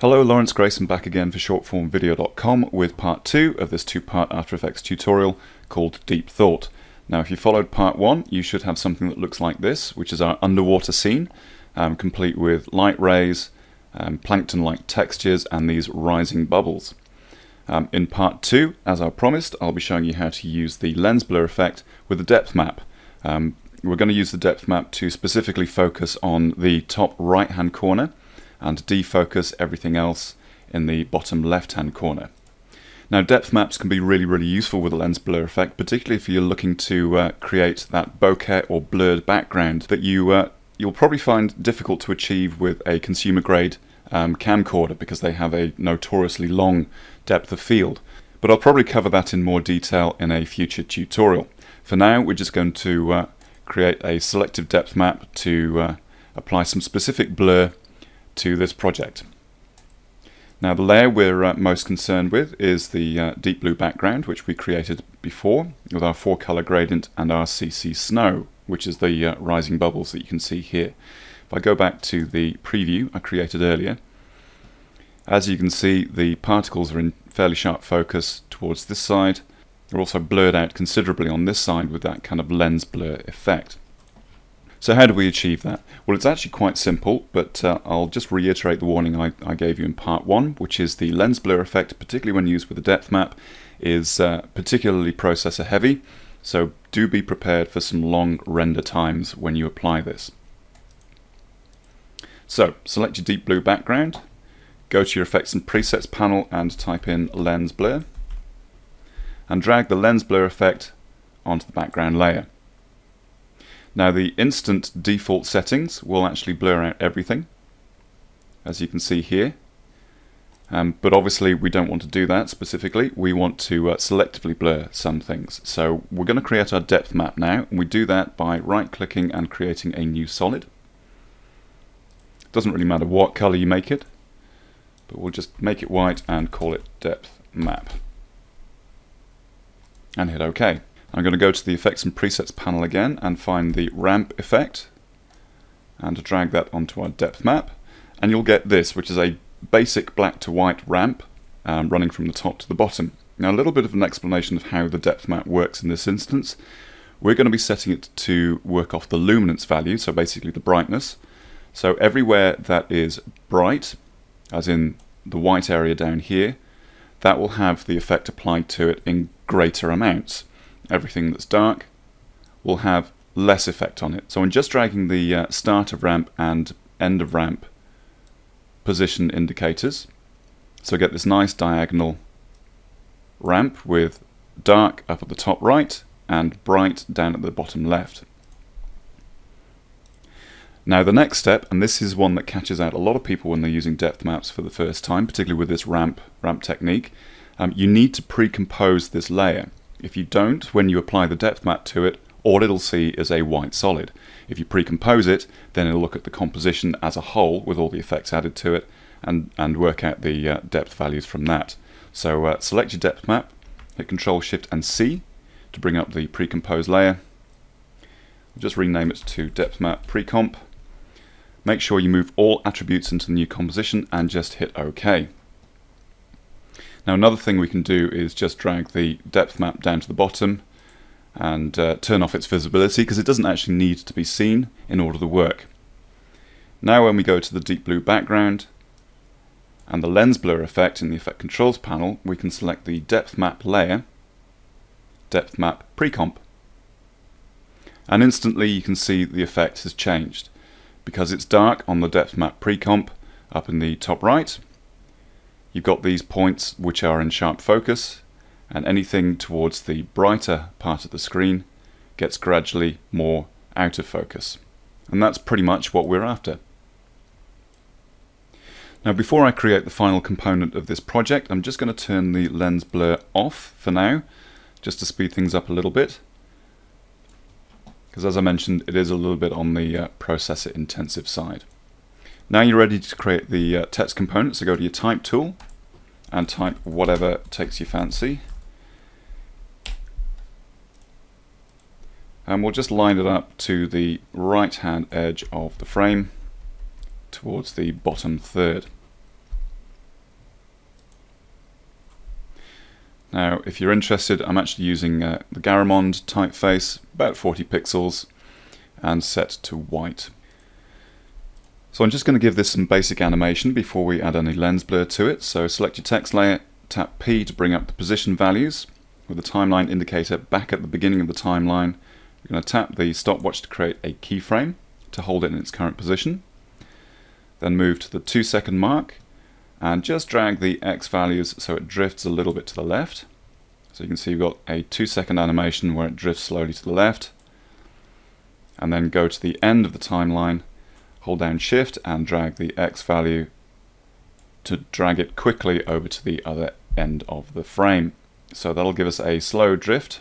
Hello, Lawrence Grayson back again for shortformvideo.com with part two of this two-part After Effects tutorial called Deep Thought. Now if you followed part one, you should have something that looks like this, which is our underwater scene, um, complete with light rays, um, plankton-like textures and these rising bubbles. Um, in part two, as I promised, I'll be showing you how to use the lens blur effect with the depth map. Um, we're going to use the depth map to specifically focus on the top right hand corner and defocus everything else in the bottom left hand corner. Now depth maps can be really really useful with the lens blur effect, particularly if you're looking to uh, create that bokeh or blurred background that you uh, you'll probably find difficult to achieve with a consumer grade um, camcorder because they have a notoriously long depth of field. But I'll probably cover that in more detail in a future tutorial. For now we're just going to uh, create a selective depth map to uh, apply some specific blur to this project. Now the layer we're uh, most concerned with is the uh, deep blue background which we created before with our four color gradient and our CC snow which is the uh, rising bubbles that you can see here. If I go back to the preview I created earlier as you can see the particles are in fairly sharp focus towards this side they're also blurred out considerably on this side with that kind of lens blur effect. So how do we achieve that? Well, it's actually quite simple, but uh, I'll just reiterate the warning I, I, gave you in part one, which is the lens blur effect, particularly when used with a depth map, is uh, particularly processor heavy. So do be prepared for some long render times when you apply this. So select your deep blue background, go to your effects and presets panel and type in lens blur and drag the lens blur effect onto the background layer. Now the instant default settings will actually blur out everything as you can see here. Um, but obviously we don't want to do that specifically. We want to uh, selectively blur some things. So we're going to create our depth map now. And we do that by right clicking and creating a new solid. Doesn't really matter what color you make it but we'll just make it white and call it depth map. And hit OK. I'm going to go to the Effects and Presets panel again and find the ramp effect and drag that onto our depth map and you'll get this which is a basic black to white ramp um, running from the top to the bottom. Now a little bit of an explanation of how the depth map works in this instance. We're going to be setting it to work off the luminance value, so basically the brightness. So everywhere that is bright, as in the white area down here, that will have the effect applied to it in greater amounts. Everything that's dark will have less effect on it. So I'm just dragging the uh, start of ramp and end of ramp position indicators. So I get this nice diagonal ramp with dark up at the top right and bright down at the bottom left. Now the next step, and this is one that catches out a lot of people when they're using depth maps for the first time, particularly with this ramp, ramp technique, um, you need to pre-compose this layer. If you don't, when you apply the depth map to it, all it'll see is a white solid. If you pre-compose it, then it'll look at the composition as a whole with all the effects added to it and, and work out the uh, depth values from that. So uh, select your depth map, hit Control Shift and C to bring up the pre-composed layer. Just rename it to depth map pre-comp. Make sure you move all attributes into the new composition and just hit OK. Now another thing we can do is just drag the depth map down to the bottom and uh, turn off its visibility because it doesn't actually need to be seen in order to work. Now when we go to the deep blue background and the lens blur effect in the effect controls panel we can select the depth map layer, depth map precomp and instantly you can see the effect has changed. Because it's dark on the depth map precomp up in the top right You've got these points which are in sharp focus and anything towards the brighter part of the screen gets gradually more out of focus. And that's pretty much what we're after. Now before I create the final component of this project, I'm just going to turn the lens blur off for now, just to speed things up a little bit. Because as I mentioned, it is a little bit on the uh, processor intensive side. Now you're ready to create the uh, text component, so go to your type tool and type whatever takes your fancy. And we'll just line it up to the right hand edge of the frame towards the bottom third. Now, if you're interested, I'm actually using uh, the Garamond typeface, about 40 pixels, and set to white. So I'm just going to give this some basic animation before we add any lens blur to it. So select your text layer, tap P to bring up the position values, with the timeline indicator back at the beginning of the timeline. You're going to tap the stopwatch to create a keyframe to hold it in its current position. Then move to the two second mark and just drag the X values so it drifts a little bit to the left. So you can see you've got a two second animation where it drifts slowly to the left. And then go to the end of the timeline, hold down shift and drag the X value to drag it quickly over to the other end of the frame. So that'll give us a slow drift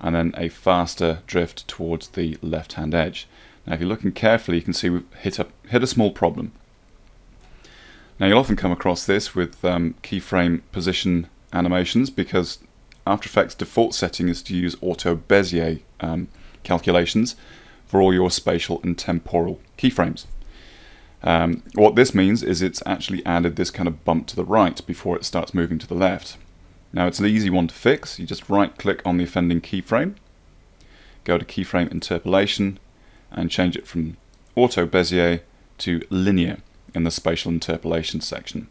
and then a faster drift towards the left hand edge. Now if you're looking carefully you can see we've hit a, hit a small problem. Now you'll often come across this with um, keyframe position animations because After Effects default setting is to use auto Bezier um, calculations for all your spatial and temporal keyframes. Um, what this means is it's actually added this kind of bump to the right before it starts moving to the left. Now it's an easy one to fix. You just right click on the offending keyframe, go to keyframe interpolation and change it from auto Bezier to linear in the spatial interpolation section.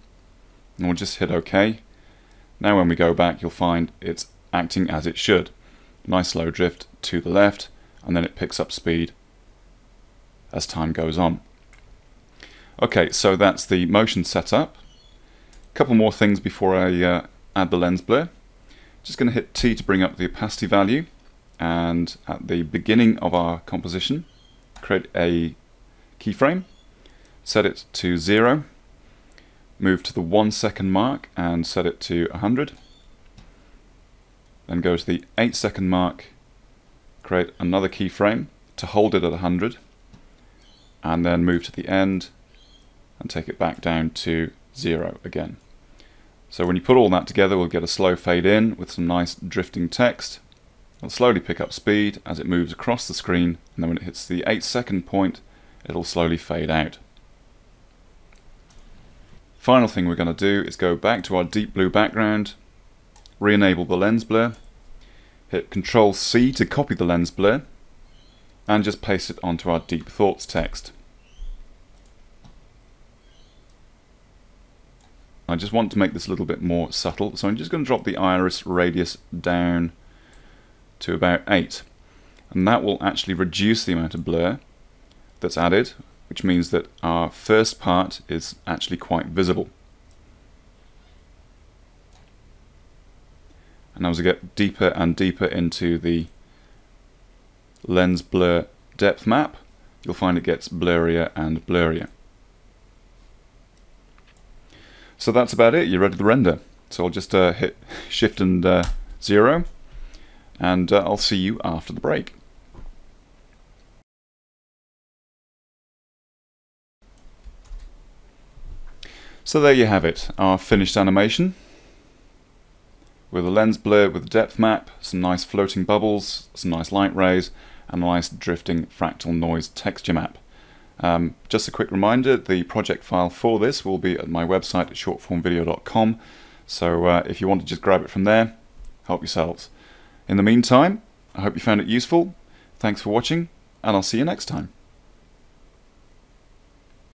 And we'll just hit OK. Now when we go back you'll find it's acting as it should. Nice slow drift to the left and then it picks up speed as time goes on. Okay, so that's the motion setup. A couple more things before I uh, add the lens blur. Just going to hit T to bring up the opacity value and at the beginning of our composition create a keyframe, set it to 0, move to the 1 second mark and set it to 100, then go to the 8 second mark, create another keyframe to hold it at 100, and then move to the end and take it back down to 0 again. So when you put all that together, we'll get a slow fade in with some nice drifting text. It'll slowly pick up speed as it moves across the screen, and then when it hits the 8 second point, it'll slowly fade out. Final thing we're going to do is go back to our deep blue background, re-enable the lens blur, hit Control C to copy the lens blur, and just paste it onto our deep thoughts text. I just want to make this a little bit more subtle, so I'm just going to drop the iris radius down to about 8. And that will actually reduce the amount of blur that's added, which means that our first part is actually quite visible. And as we get deeper and deeper into the lens blur depth map, you'll find it gets blurrier and blurrier. So that's about it. You're ready to render. So I'll just uh, hit Shift and uh, Zero, and uh, I'll see you after the break. So there you have it, our finished animation. With a lens blur with a depth map, some nice floating bubbles, some nice light rays, and a nice drifting fractal noise texture map. Um, just a quick reminder, the project file for this will be at my website at shortformvideo.com, so uh, if you want to just grab it from there, help yourselves. In the meantime, I hope you found it useful, thanks for watching, and I'll see you next time.